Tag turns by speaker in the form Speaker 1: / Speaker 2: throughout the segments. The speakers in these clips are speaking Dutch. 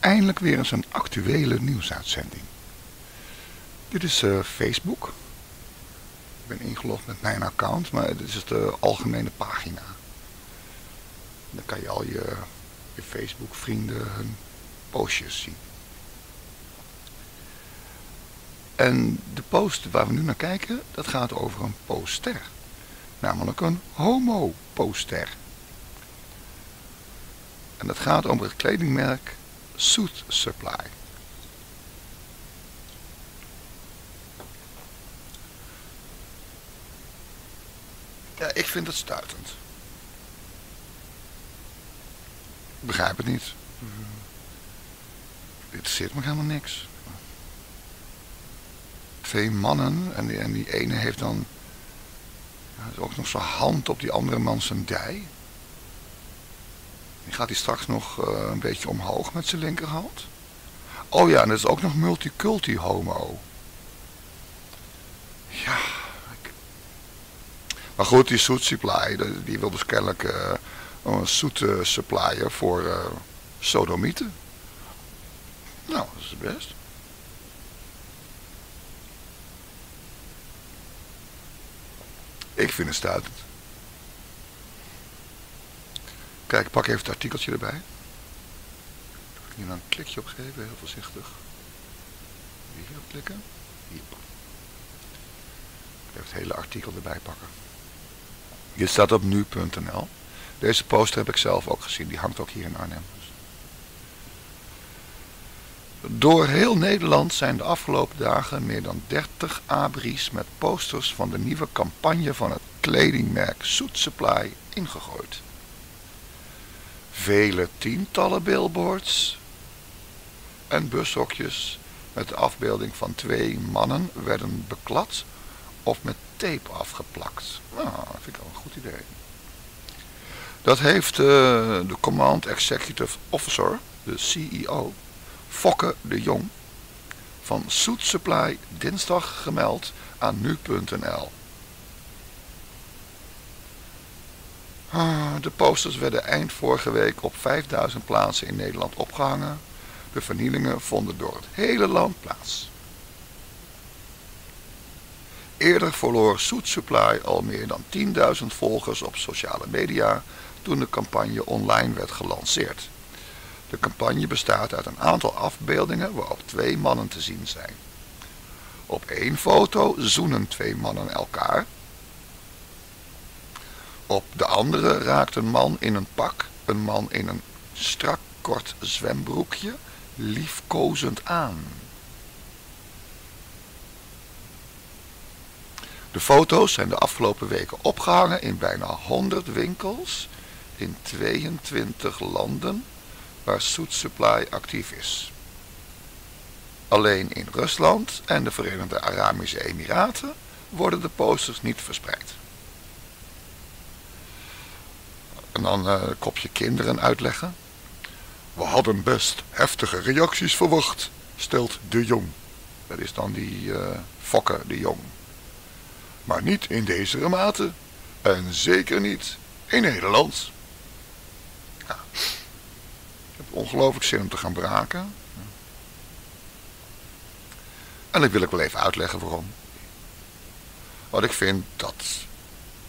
Speaker 1: Eindelijk weer eens een actuele nieuwsuitzending. Dit is uh, Facebook. Ik ben ingelogd met mijn account, maar dit is de algemene pagina. Dan kan je al je, je Facebook vrienden hun postjes zien. En de post waar we nu naar kijken, dat gaat over een poster. Namelijk een homo-poster. En dat gaat om het kledingmerk Suit Supply. Ja, ik vind het stuitend. Ik begrijp het niet. Dit zit me helemaal niks. Twee mannen en die, en die ene heeft dan ja, ook nog zijn hand op die andere man zijn dij. Die gaat hij straks nog uh, een beetje omhoog met zijn linkerhand. Oh ja, en dat is ook nog multiculti homo. Ja. Maar goed, die Soet Supply, die wil dus kennelijk uh, een zoete supplier voor uh, sodomieten. Nou, dat is best. Ik vind het stuitend. Kijk, pak even het artikeltje erbij. Hier dan een klikje op geven, heel voorzichtig. Hier op klikken. Hier. Even het hele artikel erbij pakken. Dit staat op nu.nl. Deze poster heb ik zelf ook gezien, die hangt ook hier in Arnhem. Door heel Nederland zijn de afgelopen dagen meer dan 30 abris met posters van de nieuwe campagne van het kledingmerk Soet Supply ingegooid. Vele tientallen billboards en bushokjes met de afbeelding van twee mannen werden beklad of met tape afgeplakt. Nou, dat vind ik wel een goed idee. Dat heeft uh, de Command Executive Officer, de CEO, Fokke de Jong, van Soet Supply dinsdag gemeld aan nu.nl. Ah, de posters werden eind vorige week op 5000 plaatsen in Nederland opgehangen. De vernielingen vonden door het hele land plaats. Eerder verloor Soet Supply al meer dan 10.000 volgers op sociale media toen de campagne online werd gelanceerd. De campagne bestaat uit een aantal afbeeldingen waarop twee mannen te zien zijn. Op één foto zoenen twee mannen elkaar. Op de andere raakt een man in een pak, een man in een strak kort zwembroekje, liefkozend aan. De foto's zijn de afgelopen weken opgehangen in bijna 100 winkels in 22 landen waar Soet Supply actief is. Alleen in Rusland en de Verenigde Arabische Emiraten worden de posters niet verspreid. En dan uh, kopje kinderen uitleggen. We hadden best heftige reacties verwacht, stelt de Jong. Dat is dan die uh, Fokke de Jong. Maar niet in deze mate. En zeker niet in Nederland. Ik heb ongelooflijk zin om te gaan braken. En dat wil ik wel even uitleggen waarom. Want ik vind dat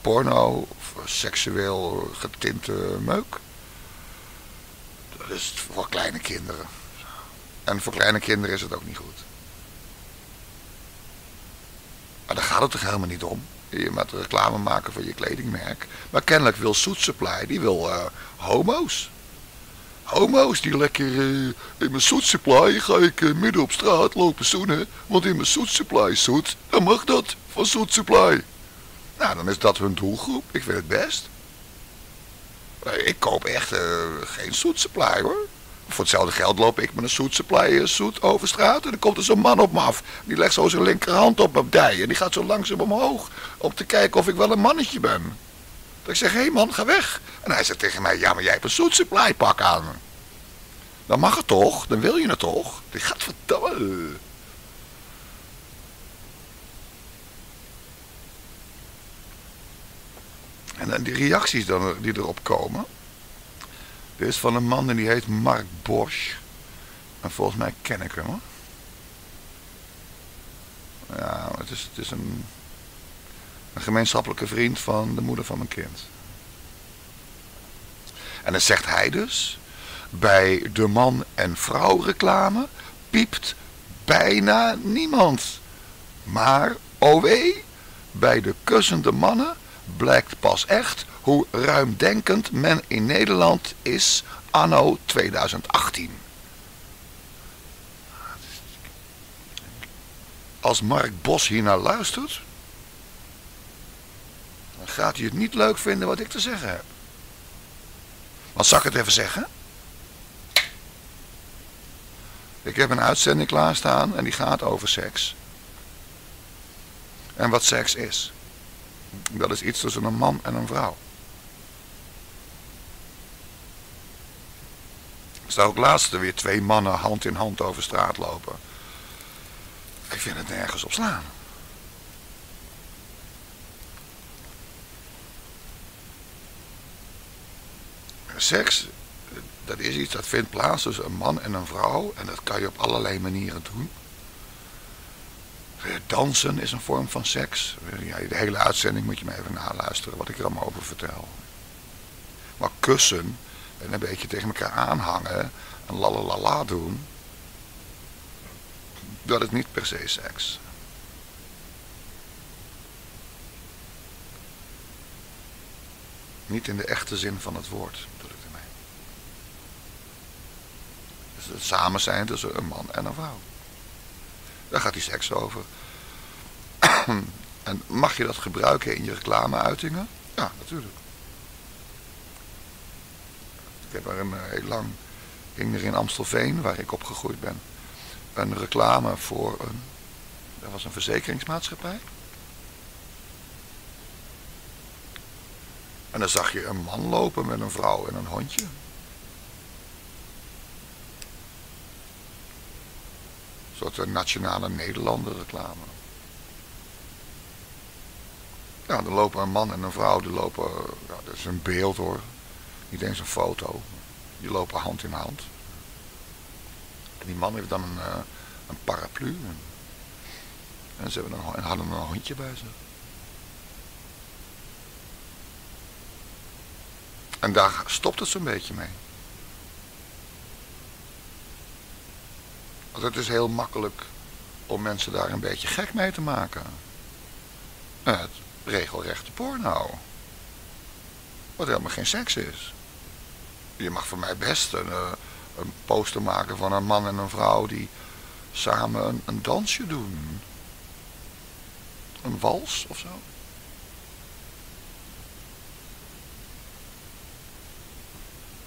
Speaker 1: porno seksueel getinte meuk, dat is voor kleine kinderen. En voor kleine kinderen is het ook niet goed. Maar daar gaat het toch helemaal niet om. Je moet reclame maken voor je kledingmerk. Maar kennelijk wil Soet Supply, die wil uh, homo's. Homo's die lekker uh, in mijn Soet Supply ga ik uh, midden op straat lopen zoenen. Want in mijn Soet Supply zoet, dan mag dat van Soet Supply. Nou, dan is dat hun doelgroep. Ik vind het best. Ik koop echt geen Soet Supply hoor. Voor hetzelfde geld loop ik met een zoet supply zoet over straat. En dan komt er zo'n man op me af. Die legt zo zijn linkerhand op mijn dij. En die gaat zo langzaam omhoog. Om te kijken of ik wel een mannetje ben. Dat ik zeg, hé hey man, ga weg. En hij zegt tegen mij, ja maar jij hebt een zoet supply pak aan. Dan mag het toch? Dan wil je het toch? Die gaat verdamme. En die reacties dan, die erop komen. Dit is van een man en die heet Mark Bosch. En volgens mij ken ik hem. Ja, het is, het is een, een gemeenschappelijke vriend van de moeder van mijn kind. En dan zegt hij dus, bij de man- en vrouw reclame piept bijna niemand. Maar, oh wee, bij de kussende mannen blijkt pas echt hoe ruimdenkend men in Nederland is anno 2018. Als Mark Bos hier naar luistert, dan gaat hij het niet leuk vinden wat ik te zeggen heb. Want zal ik het even zeggen? Ik heb een uitzending klaarstaan en die gaat over seks. En wat seks is. Dat is iets tussen een man en een vrouw. Er staan ook laatst weer twee mannen hand in hand over straat lopen. Ik vind het nergens op slaan. Seks, dat is iets dat vindt plaats tussen een man en een vrouw. En dat kan je op allerlei manieren doen. Dansen is een vorm van seks. Ja, de hele uitzending moet je me even naluisteren wat ik er allemaal over vertel. Maar kussen en een beetje tegen elkaar aanhangen en lalalala doen, dat is niet per se seks. Niet in de echte zin van het woord, bedoel ik ermee. Dus het samen zijn tussen een man en een vrouw. Daar gaat die seks over. en mag je dat gebruiken in je reclameuitingen? Ja, natuurlijk. Ik heb er een eh, heel lang, ging er in Amstelveen, waar ik opgegroeid ben, een reclame voor een, dat was een verzekeringsmaatschappij. En dan zag je een man lopen met een vrouw en een hondje. Soort nationale Nederlander reclame. Ja, dan lopen een man en een vrouw, die lopen, ja, dat is een beeld hoor. Niet eens een foto. Die lopen hand in hand. En die man heeft dan een, uh, een paraplu. En, ze hebben een, en hadden een hondje bij zich. En daar stopt het zo'n beetje mee. Want het is heel makkelijk om mensen daar een beetje gek mee te maken. Het regelrechte porno. Wat helemaal geen seks is. Je mag voor mij best een, eh, een poster maken van een man en een vrouw die samen een, een dansje doen. Een wals of zo.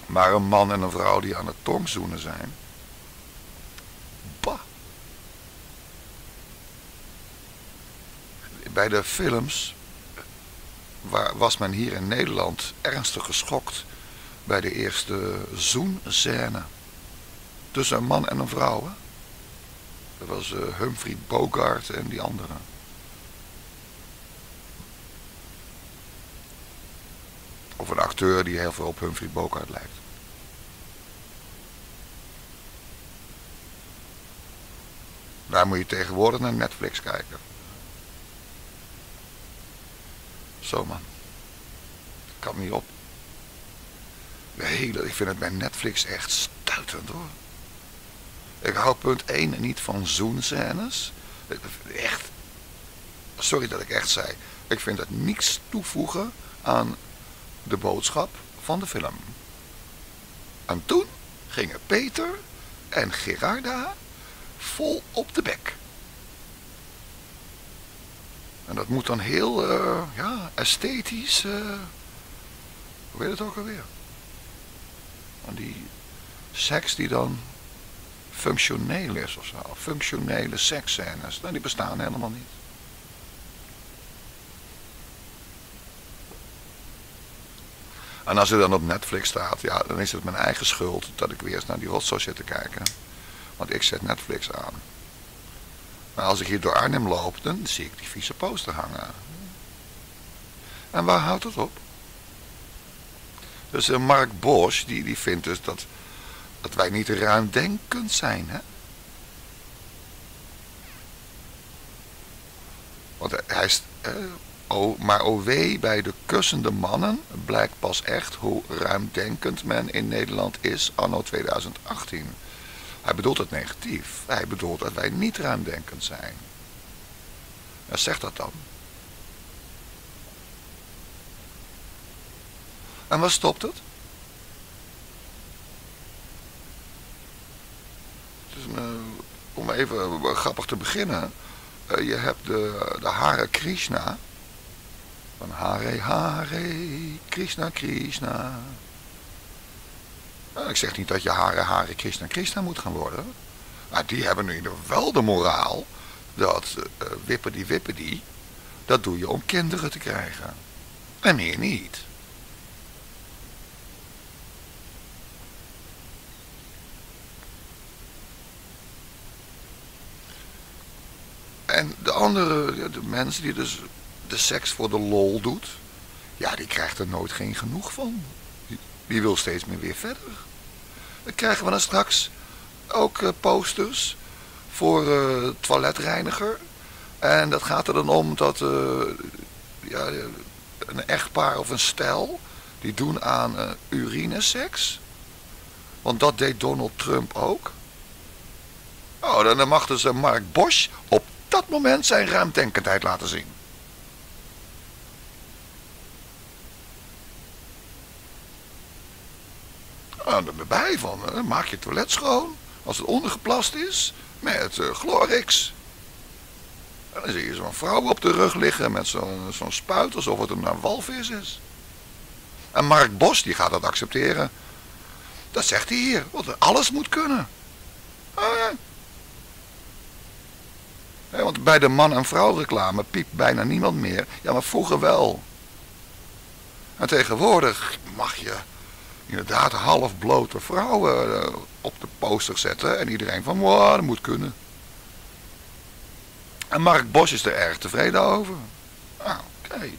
Speaker 1: Maar een man en een vrouw die aan het tongzoenen zijn. Bij de films was men hier in Nederland ernstig geschokt bij de eerste zoenscène. Tussen een man en een vrouw. Dat was uh, Humphrey Bogart en die andere. Of een acteur die heel veel op Humphrey Bogart lijkt. Daar moet je tegenwoordig naar Netflix kijken. Man. Kan niet op. De hele, ik vind het bij Netflix echt stuitend hoor. Ik hou punt 1 niet van zoenscènes. Echt. Sorry dat ik echt zei. Ik vind het niks toevoegen aan de boodschap van de film. En toen gingen Peter en Gerarda vol op de bek. En dat moet dan heel uh, ja, esthetisch. Uh, hoe het ook alweer? En die seks die dan functioneel is of zo. Functionele seksscènes. Nou, die bestaan helemaal niet. En als het dan op Netflix staat, ja, dan is het mijn eigen schuld dat ik weer eens naar die rotzooi zit te kijken. Want ik zet Netflix aan. Maar als ik hier door Arnhem loop, dan zie ik die vieze poster hangen. En waar houdt het op? Dus uh, Mark Bosch, die, die vindt dus dat, dat wij niet ruimdenkend zijn, hè? Want hij is, oh, maar OW bij de kussende mannen blijkt pas echt hoe ruimdenkend men in Nederland is anno 2018. Hij bedoelt het negatief. Hij bedoelt dat wij niet ruimdenkend zijn. Ja, zeg dat dan. En waar stopt het? Dus, om even grappig te beginnen. Uh, je hebt de, de Hare Krishna. Van Hare Hare Krishna Krishna. Nou, ik zeg niet dat je Hare Hare Krishna Krishna moet gaan worden. Maar die hebben nu wel de moraal dat uh, wippen die wippen die, dat doe je om kinderen te krijgen. En meer niet. En de andere, de mensen die dus de seks voor de lol doet, ja, die krijgt er nooit geen genoeg van. Die, wil steeds meer weer verder. Dan krijgen we dan straks ook uh, posters voor uh, toiletreiniger. En dat gaat er dan om dat uh, ja, een echtpaar of een stel, die doen aan urineseks. Want dat deed Donald Trump ook. Oh, dan mag dus Mark Bosch op dat moment zijn ruimdenkendheid laten zien. En erbij van, maak je toilet schoon als het ondergeplast is met uh, Glorix. En dan zie je zo'n vrouw op de rug liggen met zo'n zo'n spuit alsof het een walvis is. En Mark Bos die gaat dat accepteren. Dat zegt hij hier, want alles moet kunnen. Oh, ja. Want bij de man- en vrouw reclame piept bijna niemand meer. Ja, maar vroeger wel. En tegenwoordig mag je inderdaad half blote vrouwen uh, op de poster zetten. En iedereen van, wow, dat moet kunnen. En Mark Bos is er erg tevreden over. Nou, oké.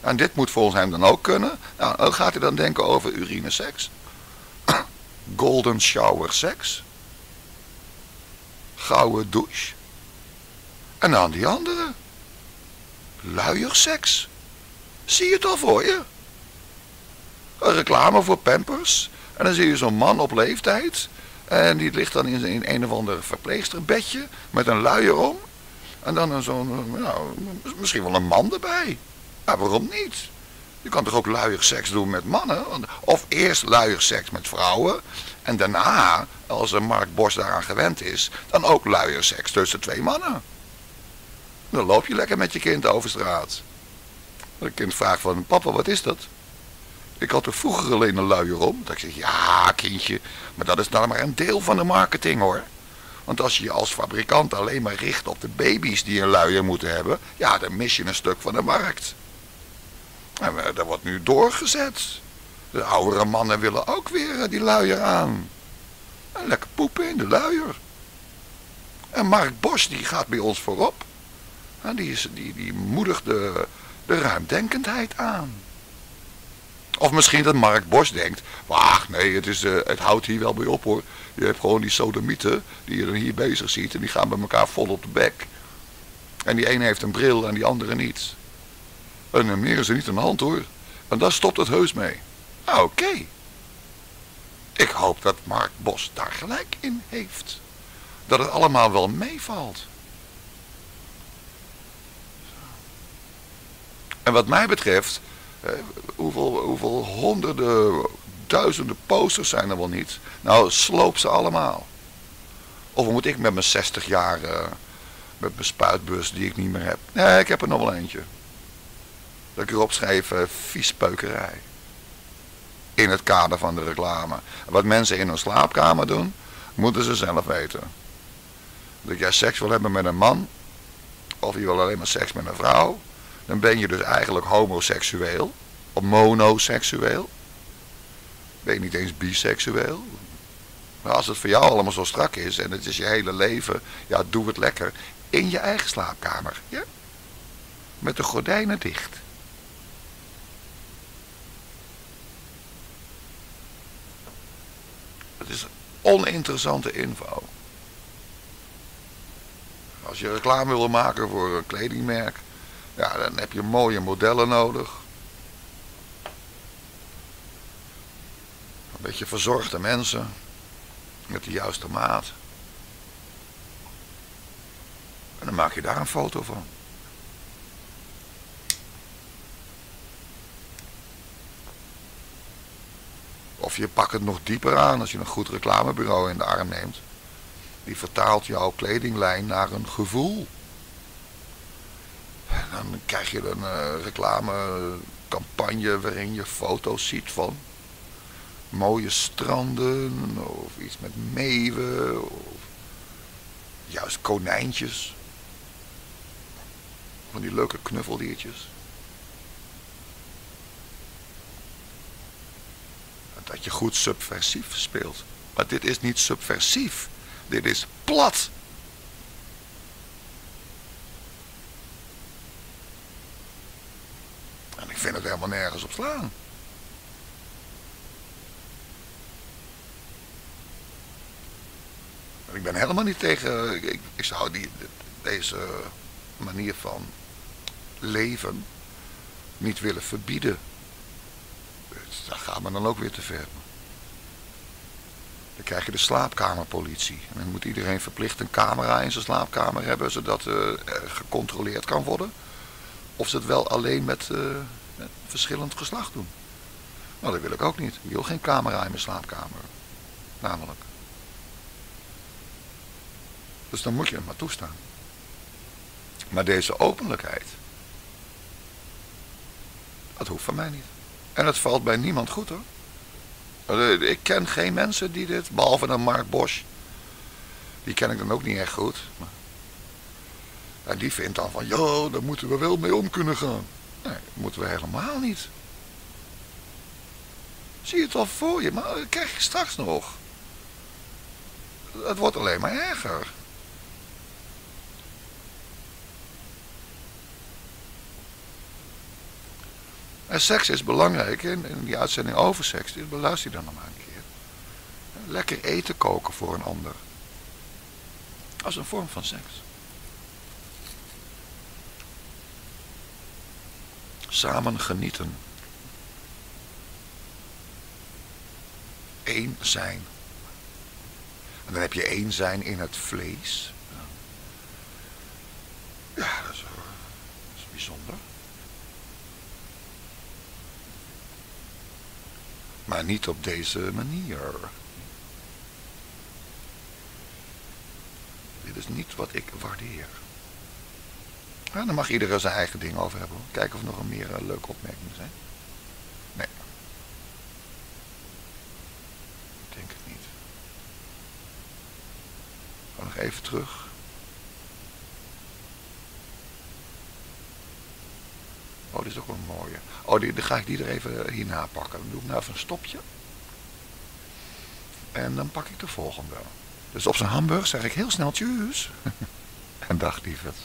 Speaker 1: En dit moet volgens hem dan ook kunnen. Nou, gaat hij dan denken over urineseks. Golden shower seks. Gouden douche. En dan die andere. Luierseks. Zie je het al voor je? Een reclame voor Pampers. En dan zie je zo'n man op leeftijd. En die ligt dan in, een of ander verpleegsterbedje. Met een luier om. En dan zo'n, misschien wel een man erbij. Ja, waarom niet? Je kan toch ook luier seks doen met mannen? Of eerst luier seks met vrouwen. En daarna, als Mark Bos daaraan gewend is, dan ook luier seks tussen twee mannen. Dan loop je lekker met je kind over straat. Het kind vraagt van, papa, wat is dat? Ik had er vroeger alleen een luier om. Dat ik zeg, ja kindje, maar dat is nou maar een deel van de marketing hoor. Want als je je als fabrikant alleen maar richt op de baby's die een luier moeten hebben, ja, dan mis je een stuk van de markt. En eh, dat wordt nu doorgezet. De oudere mannen willen ook weer eh, die luier aan. En lekker poepen in de luier. En Mark Bos die gaat bij ons voorop. En die, is, die, die moedigt de, de ruimdenkendheid aan. Of misschien dat Mark Bos denkt, wacht nee, het, is, uh, het houdt hier wel bij op hoor. Je hebt gewoon die sodomieten die je dan hier bezig ziet en die gaan bij elkaar vol op de bek. En die ene heeft een bril en die andere niet. En meer is er niet aan de hand hoor. En daar stopt het heus mee. Ah, oké. Ik hoop dat Mark Bos daar gelijk in heeft. Dat het allemaal wel meevalt. En wat mij betreft eh, hoeveel, hoeveel honderden, duizenden posters zijn er wel niet? Nou, sloop ze allemaal. Of moet ik met mijn 60 jaar, uh, met mijn spuitbus die ik niet meer heb? Nee, ik heb er nog wel eentje. Dat ik erop schrijf, uh, viespeukerij. In het kader van de reclame. Wat mensen in hun slaapkamer doen, moeten ze zelf weten. Dat jij seks wil hebben met een man, of je wil alleen maar seks met een vrouw, dan ben je dus eigenlijk homoseksueel. Of monoseksueel. Ben je niet eens biseksueel. Maar als het voor jou allemaal zo strak is en het is je hele leven, ja, doe het lekker. In je eigen slaapkamer. Ja? Met de gordijnen dicht. Het is oninteressante info. Als je reclame wil maken voor een kledingmerk, ja, dan heb je mooie modellen nodig. Een beetje verzorgde mensen met de juiste maat. En dan maak je daar een foto van. Of je pakt het nog dieper aan als je een goed reclamebureau in de arm neemt. Die vertaalt jouw kledinglijn naar een gevoel. Dan krijg je een uh, reclamecampagne waarin je foto's ziet van mooie stranden of iets met meeuwen of juist konijntjes. Van die leuke knuffeldiertjes. Dat je goed subversief speelt. Maar dit is niet subversief. Dit is plat. En ik vind het nergens op slaan. Ik ben helemaal niet tegen, ik, ik zou die, deze manier van leven niet willen verbieden. Dat gaat me dan ook weer te ver. Dan krijg je de slaapkamerpolitie. En dan moet iedereen verplicht een camera in zijn slaapkamer hebben, zodat uh, gecontroleerd kan worden. Of ze het wel alleen met, uh, met verschillend geslacht doen. Nou, dat wil ik ook niet. Ik wil geen camera in mijn slaapkamer. Namelijk. Dus dan moet je het maar toestaan. Maar deze openlijkheid, dat hoeft van mij niet. En het valt bij niemand goed hoor. Eh, ik ken geen mensen die dit, behalve dan Mark Bosch. Die ken ik dan ook niet echt goed. Maar... En die vindt dan van, ja, daar moeten we wel mee om kunnen gaan. Nee, moeten we helemaal niet. Zie het al voor je, maar dat krijg je straks nog. Het wordt alleen maar erger. En seks is belangrijk. In, in die uitzending over seks. Dus beluister je dan nog maar een keer. Lekker eten koken voor een ander. Als een vorm van seks. Samen genieten. Eén zijn. En dan heb je één zijn in het vlees. Ja, dat is, dat is bijzonder. Maar niet op deze manier. Dit is niet wat ik waardeer. Ja, dan mag iedereen zijn eigen ding over hebben. Kijken of er nog een meer uh, leuke opmerkingen zijn. Nee. Denk het niet. Ga nog even terug. Oh, dit is ook wel een mooie. Oh, die, dan ga ik die er even hierna pakken. Dan doe ik nou even een stopje. En dan pak ik de volgende. Dus op zijn hamburg zeg ik heel snel tjus. en dag lieverd.